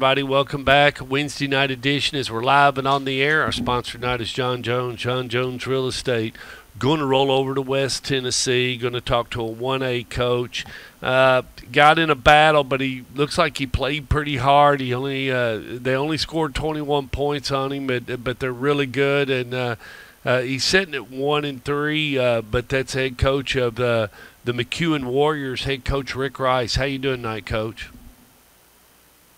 everybody. Welcome back. Wednesday night edition as we're live and on the air. Our sponsor tonight is John Jones, John Jones Real Estate. Going to roll over to West Tennessee. Going to talk to a 1A coach. Uh, got in a battle, but he looks like he played pretty hard. He only uh, they only scored 21 points on him, but but they're really good. And uh, uh, he's sitting at one and three. Uh, but that's head coach of the the McEwen Warriors, head coach Rick Rice. How you doing tonight, Coach?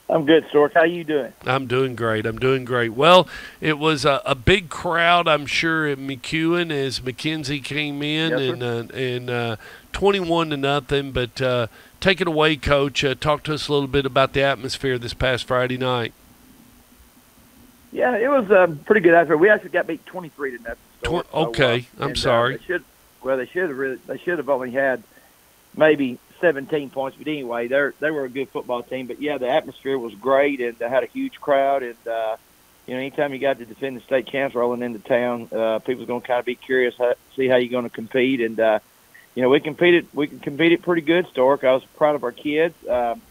I'm good, Stork. How you doing? I'm doing great. I'm doing great. Well, it was a, a big crowd, I'm sure, at McEwen as McKenzie came in Yes, and uh, and uh, 21 to nothing. But uh, take it away, Coach. Uh, talk to us a little bit about the atmosphere this past Friday night. Yeah, it was a pretty good effort. We actually got beat 23 to nothing. Stork. Tw- okay, So, uh, I'm and, uh, sorry. they should, well, they should have really. They should have only had maybe 17 points, but anyway, they they were a good football team. But yeah, the atmosphere was great, and they had a huge crowd. And uh, you know, anytime you got to defend the state champs rolling into town, uh, people's going to kind of be curious, how, see how you're going to compete. And uh, you know, we competed. We competed pretty good, Stork. I was proud of our kids. Um,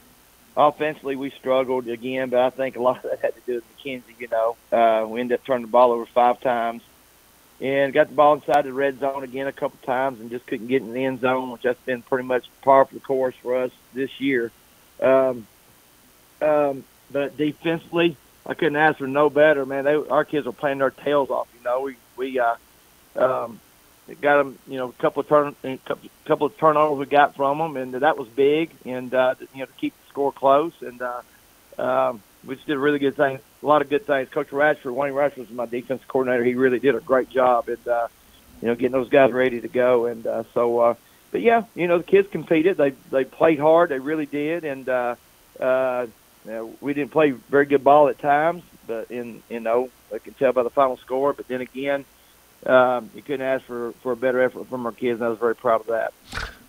offensively, we struggled again, but I think a lot of that had to do with McKenzie. You know, uh, we ended up turning the ball over five times and got the ball inside the red zone again a couple times and just couldn't get in the end zone, which that's been pretty much par for the course for us this year. Um, um, but defensively, I couldn't ask for no better, man. They, our kids were playing their tails off. You know, we we uh, um, got them, you know, a couple of turn, a couple, of turnovers we got from them, and that was big. And uh, you know, to keep the score close, and uh, um, we did a really good thing, a lot of good things. Coach Ratchford, Wayne Ratchford was my defense coordinator. He really did a great job at, uh, you know, getting those guys ready to go. And uh, so, uh, but yeah, you know, the kids competed. They they played hard. They really did. And uh, uh, you know, we didn't play very good ball at times, but in you know, I can tell by the final score. But then again, um, you couldn't ask for for a better effort from our kids, and I was very proud of that.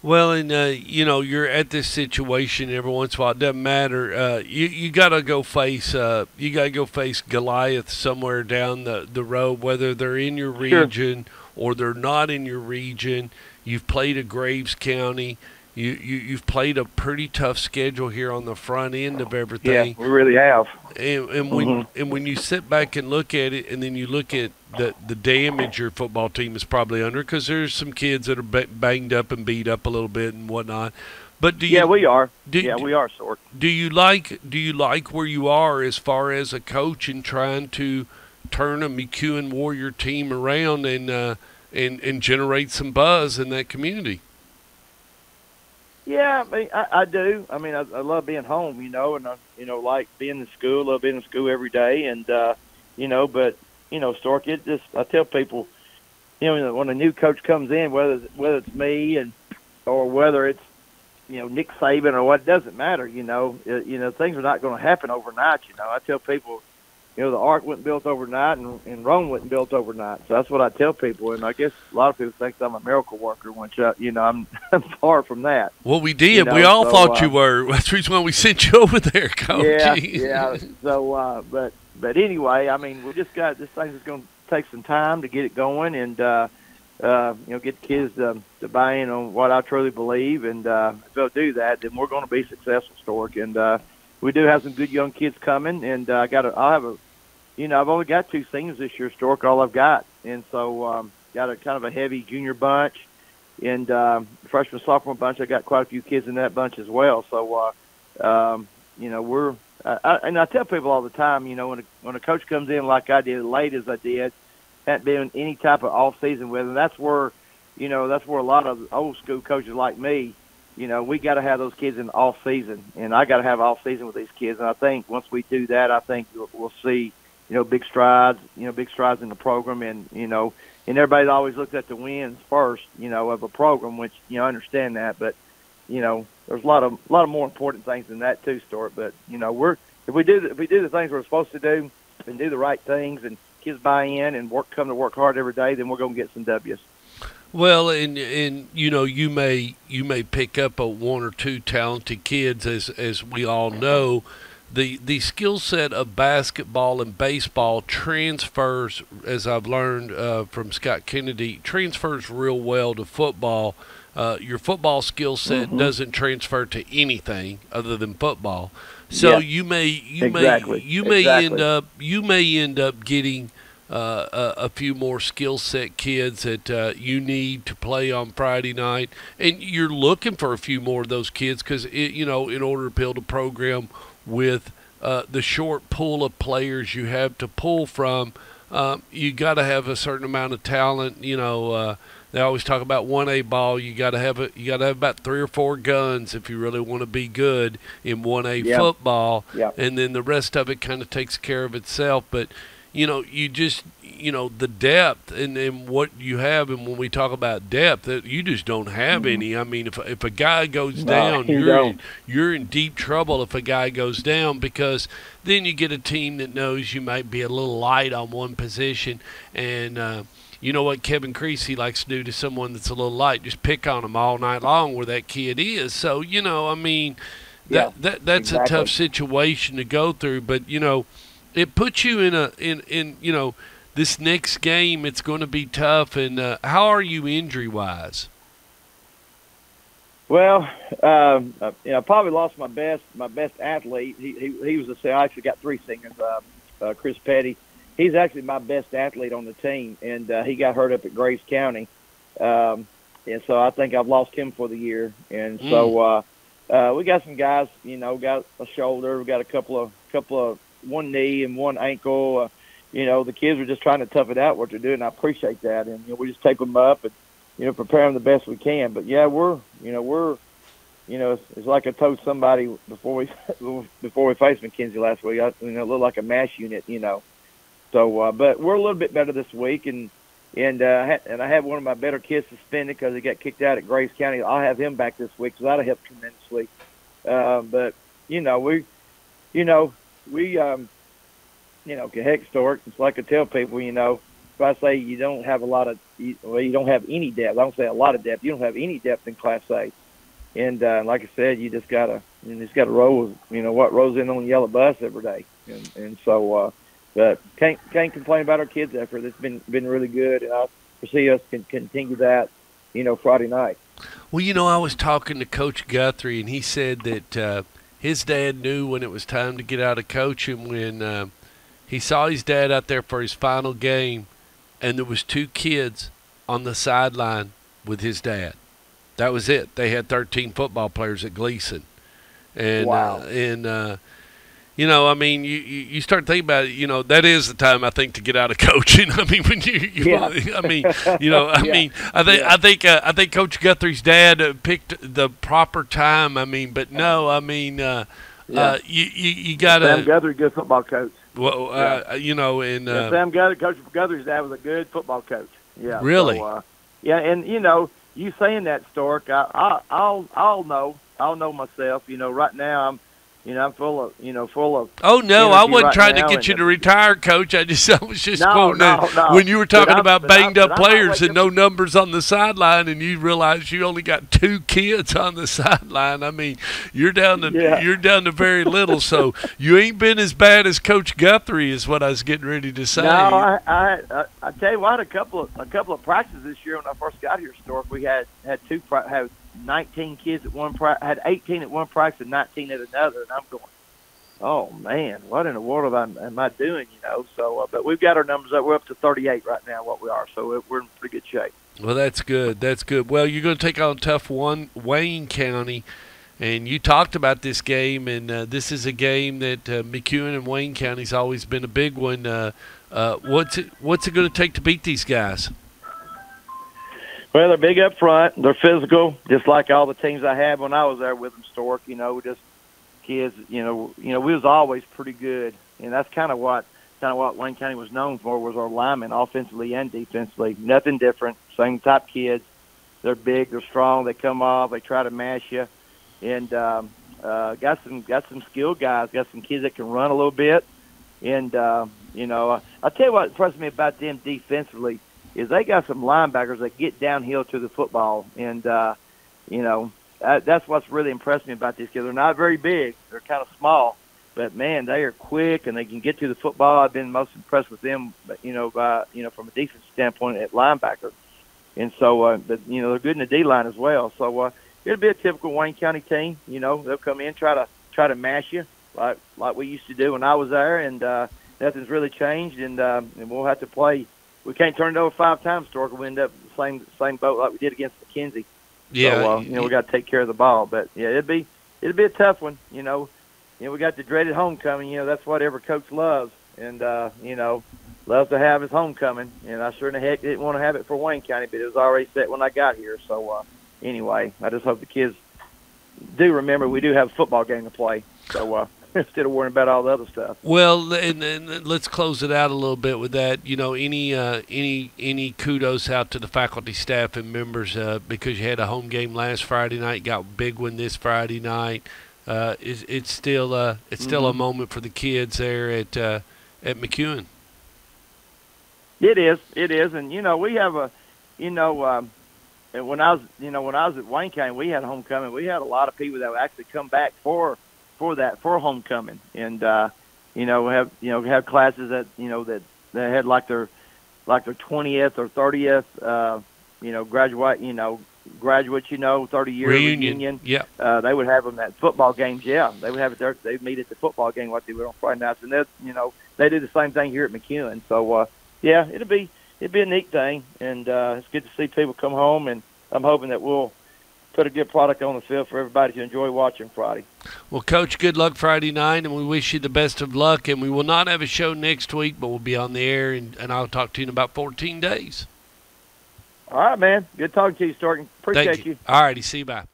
Well, and uh, you know you're at this situation every once in a while. It doesn't matter. Uh, you you got to go face uh, you got to go face Goliath somewhere down the the road, whether they're in your Sure. region or they're not in your region. You've played a Graves County. You, you you've played a pretty tough schedule here on the front end of everything. Yeah, we really have. And, and when Mhm. and when you sit back and look at it, and then you look at the the damage your football team is probably under, because there's some kids that are ba- banged up and beat up a little bit and whatnot. But do you Yeah, we are. do, yeah, we are, Stork. do you like do you like where you are as far as a coach and trying to turn a McEwen Warrior team around and uh, and and generate some buzz in that community? Yeah, I, mean, I, I do. I mean, I, I love being home, you know, and I, you know, like being in school. Love being in school every day, and uh, you know, but you know, Stork, it just I tell people, you know, when a new coach comes in, whether whether it's me and or whether it's you know Nick Saban or what, doesn't matter. You know, it, you know, things are not going to happen overnight. You know, I tell people. You know, the ark wasn't built overnight, and, and Rome wasn't built overnight. So that's what I tell people, and I guess a lot of people think I'm a miracle worker, which uh, you know I'm, I'm far from that. Well, we did. You know, we all so, thought uh, you were. That's the reason why we sent you over there, coach. Yeah, yeah. So, uh, but but anyway, I mean, we just got this thing is going to take some time to get it going, and uh, uh, you know, get the kids to, to buy in on what I truly believe, and uh, if they'll do that, then we're going to be successful, Stork. And uh, we do have some good young kids coming, and uh, I got to. I have a, you know, I've only got two seniors this year, Stork. All I've got, and so um, got a kind of a heavy junior bunch, and um, freshman sophomore bunch. I got quite a few kids in that bunch as well. So, uh, um, you know, we're I, I, and I tell people all the time, you know, when a, when a coach comes in like I did, late as I did, hadn't been any type of off season with him. That's where, you know, that's where a lot of old school coaches like me, you know, we got to have those kids in off season, and I got to have off season with these kids. And I think once we do that, I think we'll, we'll see, you know, big strides, you know, big strides in the program, and you know, and everybody always looks at the wins first, you know, of a program, which you know, I understand that, but you know, there's a lot of a lot of more important things than that too, Stuart. But you know, we're if we do if we do the things we're supposed to do and do the right things, and kids buy in and work come to work hard every day, then we're going to get some W's. Well, and and you know you may you may pick up a one or two talented kids as as we all know. The the skill set of basketball and baseball transfers, as I've learned uh, from Scott Kennedy, transfers real well to football. uh, your football skill set Mhm. doesn't transfer to anything other than football. So Yeah. you may you Exactly. may you may Exactly. end up you may end up getting uh, a, a few more skill set kids that uh, you need to play on Friday night, and you're looking for a few more of those kids because you know in order to build a program with uh, the short pool of players you have to pull from, um, you got to have a certain amount of talent. You know, uh, they always talk about one A ball. You got to have a, you got to have about three or four guns if you really want to be good in one A Yeah. football, Yeah. and then the rest of it kind of takes care of itself. But you know, you just you know the depth and, and what you have, and when we talk about depth, that you just don't have any. I mean, if if a guy goes Mm-hmm. No, down, you you're in, you're in deep trouble if a guy goes down because then you get a team that knows you might be a little light on one position and. Uh, you know what Kevin Creasy likes to do to someone that's a little light? Just pick on them all night long where that kid is. So you know, I mean, that Yeah, that that's a tough situation to go through. But you know, it puts you in a in in you know this next game. It's going to be tough. And uh, how are you injury wise? Well, um, uh, you know, I probably lost my best my best athlete. He he, he was a I actually got three singers. Uh, uh, Chris Petty, he's actually my best athlete on the team, and uh, he got hurt up at Graves County, um, and so I think I've lost him for the year. And so uh, uh, we got some guys, you know, got a shoulder, we got a couple of couple of one knee and one ankle. Uh, you know, the kids are just trying to tough it out what they're doing. I appreciate that, and you know, we just take them up and you know prepare them the best we can. But yeah, we're you know we're you know, it's, it's like I told somebody before we before we faced McKenzie last week. I, you know, it looked like a mash unit, you know. So, uh, but we're a little bit better this week, and and uh, I had- and I have one of my better kids suspended because he got kicked out at Graves County. I'll have him back this week, so that'll help tremendously. Uh, but you know, we, you know, we, um, you know, heck, Stork. It's like I tell people, you know, if I say you don't have a lot of, you, well, you don't have any depth. I don't say a lot of depth. You don't have any depth in Class A. And uh, like I said, you just gotta you just gotta roll. with, You know what rolls in on the yellow bus every day, and and so. uh But can't can't complain about our kids' effort. It's been been really good, and I foresee us can continue that. You know, Friday night. Well, you know, I was talking to Coach Guthrie, and he said that uh, his dad knew when it was time to get out of coaching when uh, he saw his dad out there for his final game, and there was two kids on the sideline with his dad. That was it. They had 13 football players at Gleason, and Wow. uh, and uh, you know, I mean, you, you you start thinking about it. You know, that is the time I think to get out of coaching. I mean, when you, you Yeah. I mean, you know, I Yeah. mean, I think Yeah. I think uh, I think Coach Guthrie's dad uh, picked the proper time. I mean, but no, I mean, uh, uh, you you, you gotta, Sam Guthrie, good football coach. well, uh, you know, and uh, Sam Guthrie, Coach Guthrie's dad was a good football coach. Yeah, Really? So, uh, yeah, and you know, you saying that, Stork, I, I, I'll, I'll know, I'll know myself. You know, right now I'm, you know, I'm full of, you know, full of. Oh no, I wasn't right trying to get you to retire, Coach. I just I was just No, quoting no, no. when you were talking about I'm- banged up I'm not players and no numbers on the sideline, and you realize you only got two kids on the sideline. I mean, you're down to Yeah. you're down to very little, so you ain't been as bad as Coach Guthrie, is what I was getting ready to say. No, I, I, I, tell you what, a couple of a couple of practices this year when I first got here, Stork, we had had two had 19 kids at one pra- had 18 at one practice and 19 at another, and I'm going, oh man, what in the world am I, am I doing? You know, so uh, but we've got our numbers up. We're up to 38 right now, what we are, so we're in pretty good shape. Well, that's good. That's good. Well, you're going to take on tough one Wayne County, and you talked about this game, and uh, this is a game that uh, McEwen and Wayne County's always been a big one. Uh, uh, what's it What's it going to take to beat these guys? Well, they're big up front. They're physical, just like all the teams I had when I was there with them. Stork, you know, just kids. You know, you know, we was always pretty good, and that's kind of what kind of what Wayne County was known for was our linemen, offensively and defensively. Nothing different. Same type kids. They're big. They're strong. They come off. They try to mash you, and um, uh, got some got some skilled guys. Got some kids that can run a little bit, and uh, you know, I'll tell you what impressed me about them defensively is they got some linebackers that get downhill to the football, and uh, you know that, that's what's really impressed me about these kids. They're not very big; they're kind of small, but man, they are quick and they can get to the football. I've been most impressed with them, you know, by you know from a defense standpoint at linebacker. and so uh, but you know they're good in the D line as well. So uh, it'll be a typical Wayne County team. You know, they'll come in try to try to mash you like like we used to do when I was there, and uh, nothing's really changed, and uh, and we'll have to play. We can't turn it over five times, Stork. We end up the same same boat like we did against McKenzie. Yeah, so, uh, you know we got to take care of the ball, but yeah, it'd be it'd be a tough one. You know, you know we got the dreaded homecoming. You know that's what every coach loves, and uh, you know loves to have his homecoming. And I sure in the heck didn't want to have it for Wayne County, but it was already set when I got here. So uh, anyway, I just hope the kids do remember we do have a football game to play. So uh, instead of worrying about all the other stuff. Well, and, and let's close it out a little bit with that. You know, any uh, any any kudos out to the faculty, staff, and members uh, because you had a home game last Friday night, got a big one this Friday night. Uh, it's, it's still uh, it's still Mm-hmm. a moment for the kids there at uh, at McEwen. It is, it is, and you know we have a, you know, um, and when I was, you know, when I was at Wayne County, we had homecoming. We had a lot of people that would actually come back for for that for homecoming, and uh, you know have you know have classes that you know that that had like their like their twentieth or thirtieth, uh, you know, graduate, you know, graduates, you know, thirty year Reunion. reunion. Yeah. Uh, they would have them at football games. Yeah, they would have it there. They'd meet at the football game like they would on Friday nights, and that you know they do the same thing here at McEwen. So uh, yeah, it'll be it'd be a neat thing, and uh, it's good to see people come home. And I'm hoping that we'll put a good product on the field for everybody to enjoy watching Friday. Well, Coach, good luck Friday night, and we wish you the best of luck. And we will not have a show next week, but we'll be on the air, and, and I'll talk to you in about 14 days. All right, man. Good talking to you, Storkin. Appreciate Thank you. you. All righty, see you. Bye.